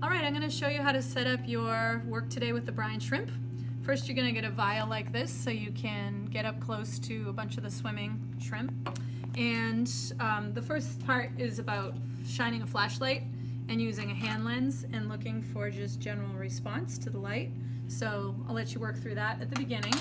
All right, I'm gonna show you how to set up your work today with the brine shrimp. First, you're gonna get a vial like this so you can get up close to a bunch of the swimming shrimp. And um, the first part is about shining a flashlight and using a hand lens and looking for just general response to the light. So I'll let you work through that at the beginning.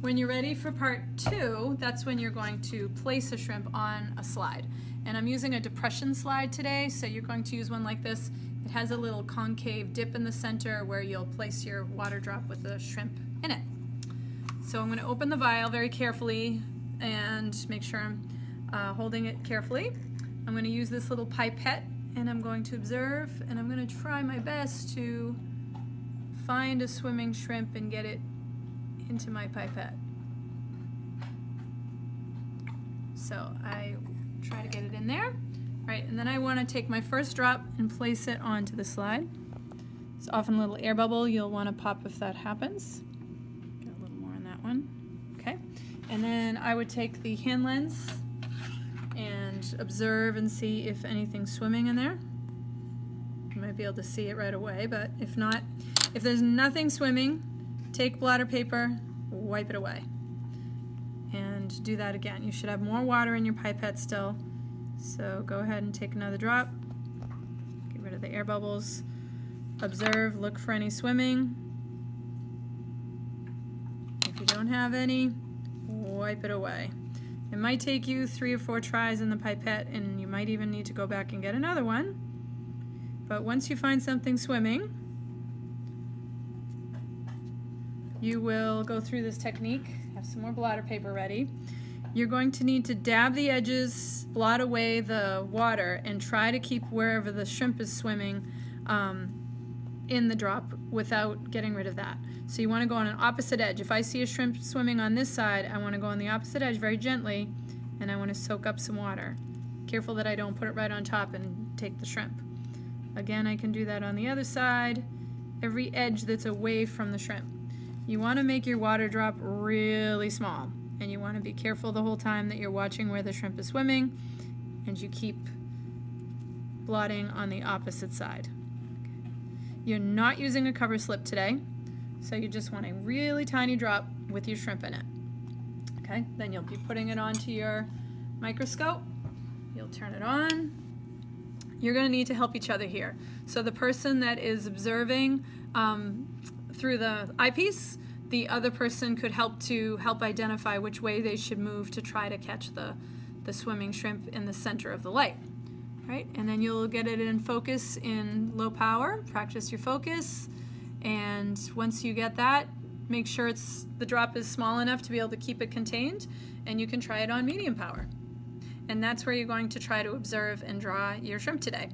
When you're ready for part two, that's when you're going to place a shrimp on a slide. And I'm using a depression slide today, so you're going to use one like this it has a little concave dip in the center where you'll place your water drop with the shrimp in it. So I'm going to open the vial very carefully and make sure I'm uh, holding it carefully. I'm going to use this little pipette and I'm going to observe and I'm going to try my best to find a swimming shrimp and get it into my pipette. So I try to get it in there. Right, and then I want to take my first drop and place it onto the slide. It's often a little air bubble you'll want to pop if that happens. Get a little more on that one. Okay, and then I would take the hand lens and observe and see if anything's swimming in there. You might be able to see it right away, but if not, if there's nothing swimming, take blotter paper, wipe it away. And do that again. You should have more water in your pipette still. So go ahead and take another drop. Get rid of the air bubbles. Observe, look for any swimming. If you don't have any, wipe it away. It might take you three or four tries in the pipette and you might even need to go back and get another one. But once you find something swimming, you will go through this technique, have some more blotter paper ready. You're going to need to dab the edges, blot away the water, and try to keep wherever the shrimp is swimming um, in the drop without getting rid of that. So you want to go on an opposite edge. If I see a shrimp swimming on this side, I want to go on the opposite edge very gently, and I want to soak up some water. Careful that I don't put it right on top and take the shrimp. Again, I can do that on the other side, every edge that's away from the shrimp. You want to make your water drop really small and you want to be careful the whole time that you're watching where the shrimp is swimming and you keep blotting on the opposite side. You're not using a cover slip today, so you just want a really tiny drop with your shrimp in it. Okay, then you'll be putting it onto your microscope. You'll turn it on. You're going to need to help each other here. So the person that is observing um, through the eyepiece the other person could help to help identify which way they should move to try to catch the, the swimming shrimp in the center of the light. Right? And then you'll get it in focus in low power, practice your focus, and once you get that, make sure it's the drop is small enough to be able to keep it contained, and you can try it on medium power. And that's where you're going to try to observe and draw your shrimp today.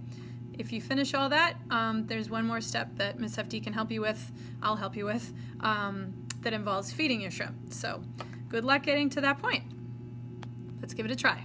If you finish all that, um, there's one more step that Miss FD can help you with, I'll help you with, um, that involves feeding your shrimp. So good luck getting to that point. Let's give it a try.